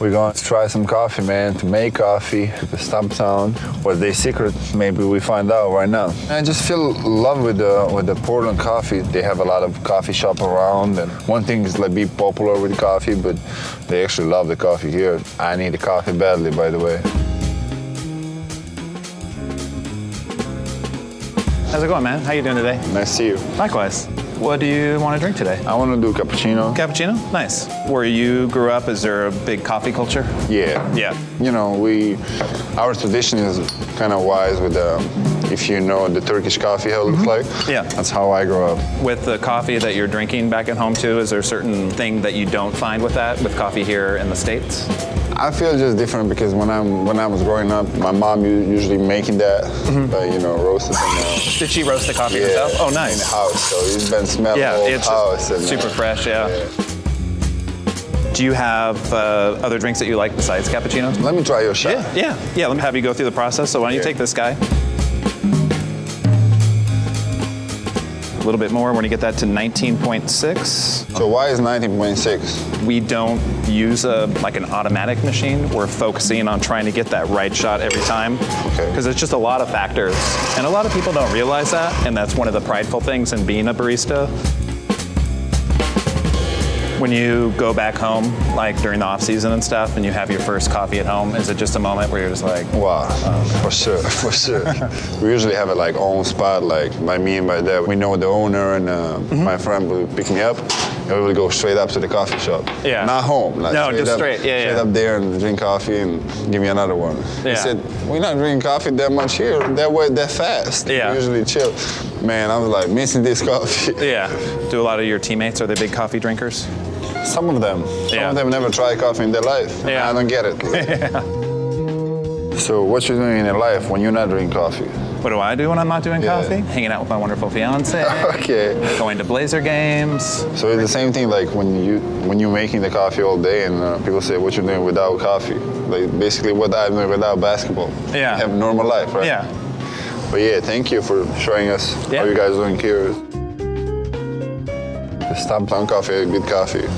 We're going to try some coffee, man, to make coffee, the Stumptown. What they secret, maybe we find out right now. I just feel love with the with the Portland coffee. They have a lot of coffee shop around, and one thing is like be popular with coffee, but they actually love the coffee here. I need the coffee badly, by the way. How's it going, man? How you doing today? Nice to see you. Likewise. What do you want to drink today? I want to do cappuccino. Cappuccino? Nice. Where you grew up, is there a big coffee culture? Yeah. Yeah. You know, we, our tradition is kind of wise with the, if you know the Turkish coffee, how it looks mm-hmm. like. Yeah. That's how I grew up. With the coffee that you're drinking back at home too, is there a certain thing that you don't find with that, with coffee here in the States? I feel just different because when I'm when I was growing up, my mom usually making that, but you know, roasted in the, Did she roast the coffee yeah, herself? Oh, in the nice. house. So it's been smelling Yeah, it's house. and, super uh, fresh, yeah. Do you have uh, other drinks that you like besides cappuccinos? Let me try your shot. Yeah, yeah, yeah. Let me have you go through the process. So why don't you take this guy? Little bit more when you get that to 19.6. So why is 19.6? We don't use a like an automatic machine. We're focusing on trying to get that right shot every time. Okay. Because it's just a lot of factors, and a lot of people don't realize that, and that's one of the prideful things in being a barista. When you go back home, like during the off season and stuff, and you have your first coffee at home, is it just a moment where you're just like, Wow, for sure, for sure. we usually have it like own spot, like by me and by dad. We know the owner, and uh, Mm-hmm. my friend will pick me up. And we will go straight up to the coffee shop. Yeah. Not home. Like No, just up, straight, yeah, Straight yeah. up there and drink coffee and give me another one. He said, "We're not drinking coffee that much here. That way, that fast. Yeah. We usually chill." Man, I was like missing this coffee. yeah? Do a lot of your teammates are they big coffee drinkers? Some of them. Some Yeah. of them never try coffee in their life. Yeah. I don't get it. So what you doing in your life when you're not drinking coffee? What do I do when I'm not doing Yeah. coffee? Hanging out with my wonderful fiance, Okay. going to Blazer games. So it's the same thing like when you when you're making the coffee all day and uh, people say what you're doing without coffee. Like basically what I'm doing without basketball. Yeah. Have a normal life, right? Yeah. But yeah, thank you for showing us Yeah. how you guys doing here. Stop Stumptown coffee, good coffee.